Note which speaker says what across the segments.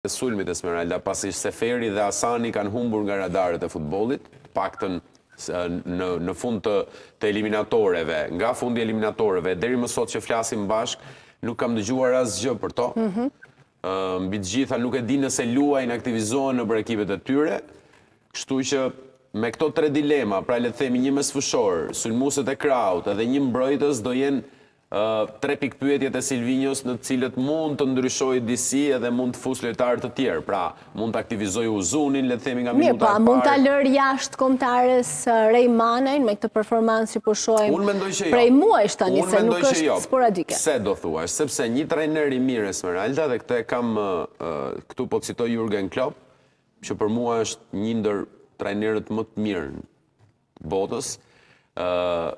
Speaker 1: të sulmit Esmeralda, pasi Seferi dhe Asani kanë humbur nga radarët e futbollit, të paktën në në fund të të eliminatoreve, nga fundi i eliminatoreve e deri më sot që flasim bashkë, nuk kam dëgjuar asgjë për to. Mbi të gjitha nuk e di nëse luajnë, aktivizohen nëpër ekipet e tyre. Kështu që me këto tre dilema, pra le të themi një mesfushor, sulmuesit e krahut edhe një mbrojtës do jenë Tre pikëpyetjet e Sylvinhos në të cilët mund të ndryshojë disi edhe mund të fusë lojtarë të tjerë. Pra, mund të aktivizojë Uzunin, le të themi nga minuta e parë.
Speaker 2: Mirë, po a mund ta lërë jashtë kombëtares Rei Manajn me këtë performancë që po
Speaker 1: shohim
Speaker 2: prej muajsh tani, se nuk është sporadike?
Speaker 1: Unë mendoj që jo. Pse do thuash ti? Sepse një trajner i mirë Esmeralda dhe këtë e kam këtu po citoj Jurgen Klopp, që për mua është një ndër trajnerët më të mirë botës,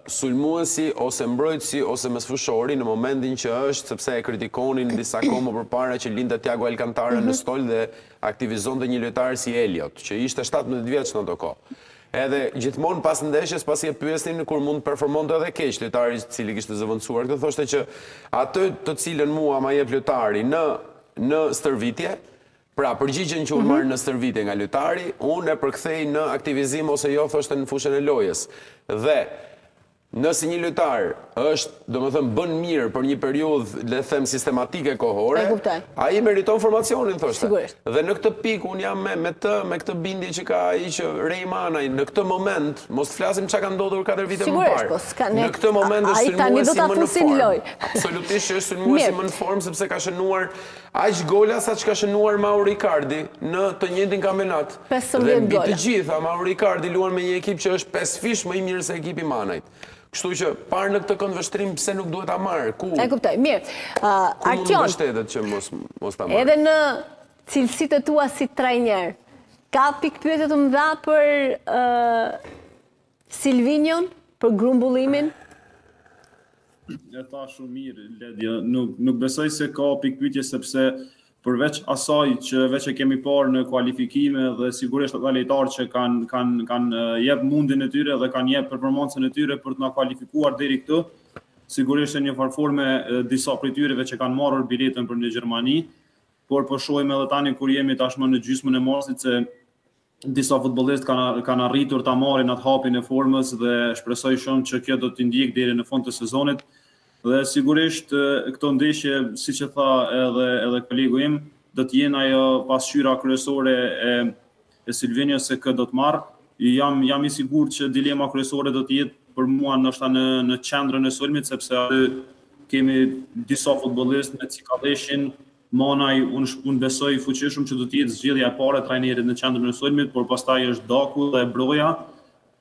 Speaker 1: sulmuesi ose mbrojtësi ose mesfushori në momentin që është, sepse e kritikonin disa kohë më përpara që linte Thiago Alcantara në stol dhe aktivizonte një lojtar si Elliott, që ishte 17 vjeç në atë kohë. Edhe gjithmonë pas ndeshjes, pasi e pyesnin kur mund të performonte edhe keq lojtari i cili kishte zëvendësuar, këtë thoshte që atë të cilën mua ma jep lojtari në stërvitje, Pra, përgjigjen që unë marr në stërvitje nga lojtari, unë e përkthej në aktivizim ose jo, thoshte në fushën e lojës. Dhe nëse një lojtar është, domethënë bën mirë për një periudhë, le të them sistematike kohore, ai meriton formacionin, thoshte. Dhe në këtë pikë unë jam me me të, me këtë bindje që ka ai që Rei Manaj në këtë moment, mos të flasim ça ka ndodhur katër vite më parë. Në këtë moment është sulmuesi më në formë. Absolutisht që është sulmuesi më në formë sepse ka shënuar Aq gola sa ç'ka shënuar Mauro Icardi në të njëjtin kampionat. Dhe mbi të gjitha, Mauro Icardi luan me një ekip që është pesëfish më i mirë se ekipi i Manajt. Kështu që, parë në këtë këndvështrim pse nuk duhet ta marrë?
Speaker 2: E kuptoj. Mirë. Artjon.
Speaker 1: Ku mund të mbështetet që mos mos ta marrë?
Speaker 2: Edhe në cilësitë e tua si trajner, ka pikëpyetje të mëdha për Sylvinhon për grumbullimin?
Speaker 3: E tha shumë mirë Ledja, nuk nuk besoj se ka pikëpyetje sepse përveç asaj që veç e kemi parë në kualifikime dhe sigurisht ata lojtarë që kanë kanë kanë jep mundin e tyre dhe kanë jep performancën e tyre për të na kualifikuar deri këtu, sigurisht se në njëfarë forme disa prej tyre veç e kanë marrur biletën për në Gjermani, por po shohim edhe tani kur jemi tashmë në gjysmën e marsit se Disa futbollistë kanë kanë arritur ta marrin atë hipjen e formës dhe shpresoj shumë që kjo do t'i ndjekë deri në fund të sezonit dhe sigurisht këto ndeshje, siç e tha edhe edhe kolegu im, do të jenë ajo pasqyra kryesore e e Sylvinhos se kë do të marrë. Jam jam i sigurt që dilema kryesore do të jetë për mua ndoshta në në qendrën e sulmit sepse aty kemi disa futbollistë me Cikalleshin Manaj, Unë unë besoj fuqishëm që do të jetë zgjidhja e parë e trajnerit në qendrën e sulmit, por pastaj është Daku dhe Broja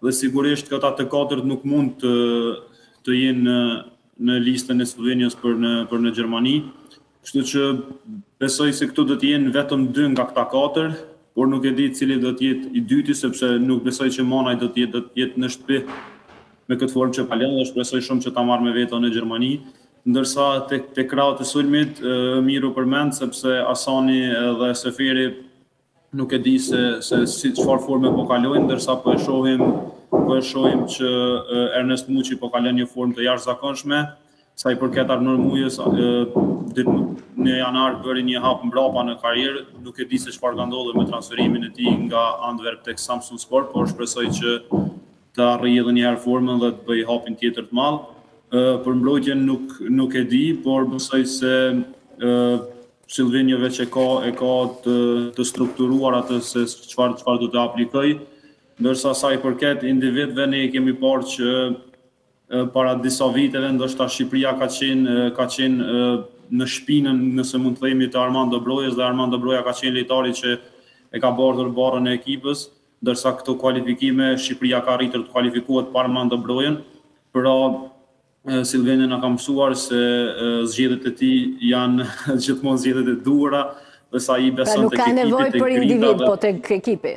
Speaker 3: dhe sigurisht këta të katërt nuk mund të të jenë në në listën e Sylvinhos për në për në Gjermani. Kështu që besoj se këtu do të jenë vetëm dy nga këta katër, por nuk e di cili do të jetë i dyti sepse nuk besoj që Manaj do të jetë do të jetë në shtëpi me këtë formë që kalon dhe shpresoj shumë që ta marrë me vete në Gjermani. Ndërsa tek te krahët e sulmit, mirë u përmend sepse Asani dhe Seferi nuk e di se se si çfarë forme po kalojnë, ndërsa po e shohim po e shohim që Ernest Muçi po kalon një formë të jashtëzakonshme. Sa i përket Arbnor Mujës, në janar bëri një hap mbrapa në karrierë, nuk e di se çfarë ka ndodhur me transferimin e tij nga Antwerp tek Samsunspor, por shpresoj që të arrijë edhe një herë formën dhe të bëjë hapin tjetër të madh. Për mbrojtjen nuk nuk e di, por besoj se Sylvinho veç e ka e ka të të strukturuar atë se çfarë çfarë do të aplikojë, ndërsa sa i përket individëve ne kemi parë që para disa viteve ndoshta Shqipëria ka qenë ka qenë në shpinën, nëse mund të themi, të Armando Brojës dhe Armando Broja ka qenë lojtari që e ka bartur barrën e ekipës, Ndërsa këto kualifikime Shqipëria ka arritur të kualifikohet pa Armando Brojën, pra Sylvinho na ka mësuar se zgjidhjet e tij janë gjithmonë zgjidhjet e duhura dhe se ai beson
Speaker 2: tek ekipi, tek ekipi. Pra nuk ka nevojë për individ, po tek ekipi.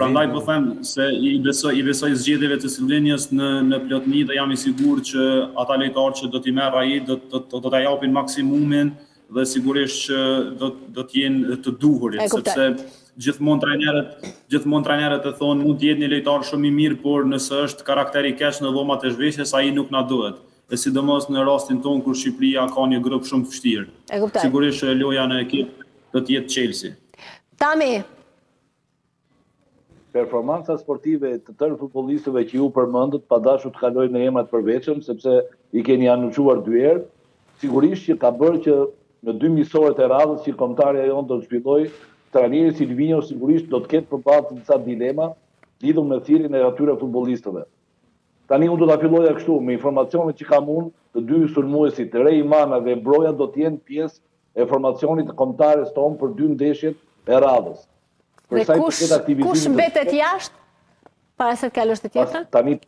Speaker 3: Prandaj po them se i besoj i besoj zgjidhjeve të Sylvinhos në në plotni dhe jam i sigurt që ata lojtarë që do t'i merr ai do do do ta japin maksimumin dhe sigurisht që do do të jenë të duhurit sepse gjithmonë trajnerët gjithmonë trajnerët e thonë mund të jetë një lojtar shumë i mirë por nëse është karakter i keq në dhomat e zhveshjes ai nuk na duhet e sidomos në rastin tonë kur Shqipëria ka një grup shumë
Speaker 2: të vështirë
Speaker 3: sigurisht që loja në ekip do të jetë çelësi.
Speaker 2: Tami
Speaker 4: Performanca sportive e të tërë futbollistëve që ju përmendët, pa dashur të kaloj në emra të përveçëm, sepse i keni anunçuar dy herë, sigurisht që ka bërë që në dy miqësoret e radhës që kombëtarja jonë do të zhvillojë, trajneri Silvinjo sigurisht do të ketë përballë tij disa dilema lidhur me thirrjen e atyre futbollistëve. Tani unë do ta filloja kështu, me informacionet që kam unë, të dy sulmuesit, Rei Manaj dhe Broja do të jenë pjesë e formacionit të kombëtares tonë për dy ndeshjet e radhës.
Speaker 2: Dhe kush kush mbetet jashtë? Para se të kalosh te tjetra?
Speaker 4: Tani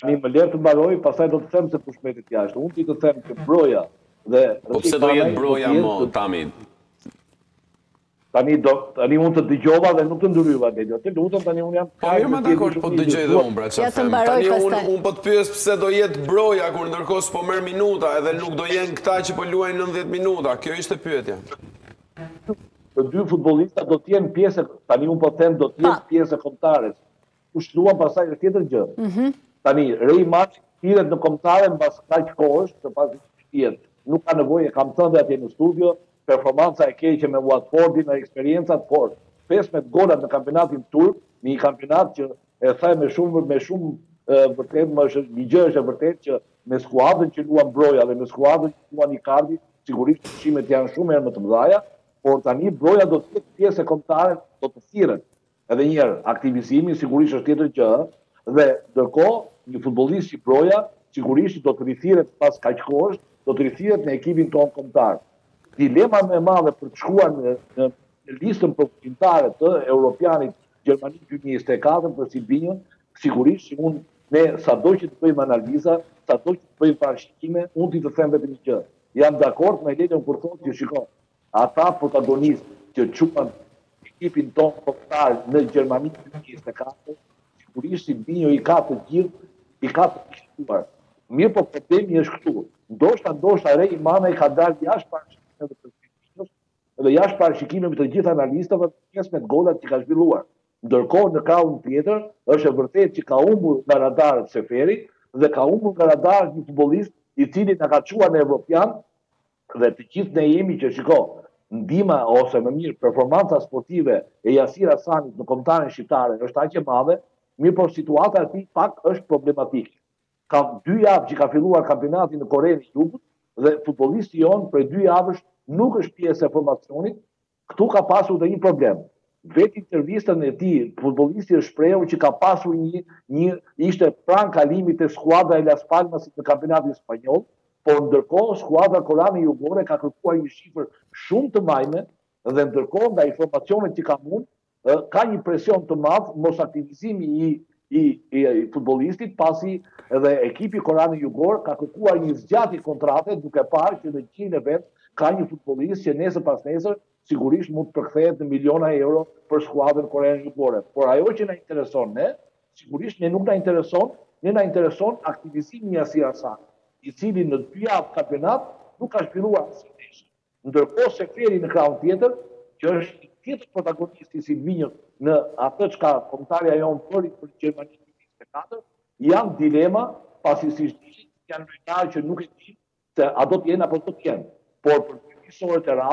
Speaker 4: tani më lër të mbaroj, pastaj do të them se kush mbetet jashtë. Unë të të them që Broja dhe
Speaker 1: Po pse do jetë Broja mo Tami?
Speaker 4: Tani do, tani unë të dëgjova dhe nuk të ndërpreva dhe do të të lutem tani unë jam
Speaker 1: Po mirë më, dakord, po dëgjoj dhe unë pra çfarë them. Tani unë unë po të pyes pse do jetë Broja kur ndërkohë s'po merr minuta edhe nuk do jenë këta që po luajnë nëntëdhjetë minuta. Kjo ishte pyetja.
Speaker 4: Të dy futbollistat do të jenë pjesë tani unë po them do të jenë pjesë e kombëtares. Kush luan pastaj është tjetër gjë. Mhm. Tani Rei Manaj thirret në kombëtare mbas kaq kohësh, sepse shihet, nuk ka nevojë, e kam thënë dhe atje në studio, performanca e keqe me Watfordin e eksperiencat, por pesëmbëdhjetë golat në kampionatin turk, në një kampionat që e the me shumë me shumë vërtet më është një gjë është e vërtetë që me skuadrën që luan Broja dhe me skuadrën që luan Icardi, sigurisht pushimet janë shumë herë më të mëdha, por tani Broja do të jetë pjesë e kombëtares, do të thirret. Edhe një herë, aktivizimi sigurisht është tjetër gjë dhe ndërkohë një futbollist si Broja sigurisht që do të rithirret pas kaq kohësh, do të rithirret në ekipin tonë kombëtar. Dilema më e madhe për të shkuar në në në listën përfundimtare të Europianit Gjermani dy mijë e njëzet e katër për Silvinjon, sigurisht që unë ne sado që të bëjmë analiza, sado që të bëjmë parashikime, unë të të them vetëm një gjë, jam dakord me Elenën kur thotë që shiko, Ata protagonistë që çuan ekipin tonë kombëtar në Gjermani dy mijë e njëzet e katër, sigurisht Sylvinho i ka të gjithë, i ka të shënuar. Mirëpo problemi është këtu, ndoshta, ndoshta Rei Manaj ka dalë jashtë parashikimeve të Sylvinhos dhe jashtë parashikimeve të gjithë analistëve në pjesë me golat që ka zhvilluar. Ndërkohë në krahun tjetër, është e vërtetë që ka humbur nga radarët Seferi dhe ka humbur nga radarët një futbollist i cili na ka çuar në Evropian, Dhe të gjithë ne jemi që shiko, ndihma ose më mirë performanca sportive e Jasir Asanit në kombëtaren shqiptare është aq e madhe, mirëpo situata e tij pak është problematike. Ka dy javë që ka filluar kampionati në Korenë e Jugut dhe futbollisti jonë prej dy javësh nuk është pjesë e formacionit Këtu ka pasur dhe një problem. Vetë te intervistën e tij, futbollisti është shprehur që ka pasur një një ishte pranë kalimit te skuadra e Las Palmasit në kampionatin spanjoll, por ndërkohë skuadra koreano-jugore ka kërkuar një shifër shumë të majme dhe ndërkohë nga informacionet që kam unë, ka një presion të madh mos aktivizimi i i i futbollistit pasi edhe ekipi koreano-jugor ka kërkuar një zgjatje kontrate duke parë që në gjinë e vet ka një futbollist që nesër pas nesër sigurisht mund të përkthehet në miliona euro për skuadrën koreano-jugore. Por ajo që na intereson ne, sigurisht ne nuk na intereson, ne na intereson aktivizimi i Jasir Asanit, i cili në dy javë kampionat nuk ka zhvilluar asnjë ndeshje. Ndërkohë Seferi në krahun tjetër, që është një tjetër protagonist i Silvinjos në atë çka kombëtarja jonë bëri për Gjermaninë dy mijë e njëzet e katër, janë dilema, pasi siç janë lojtarë që nuk e di se a do të jenë apo s'do të jenë, por për dy miqësoret e radhës,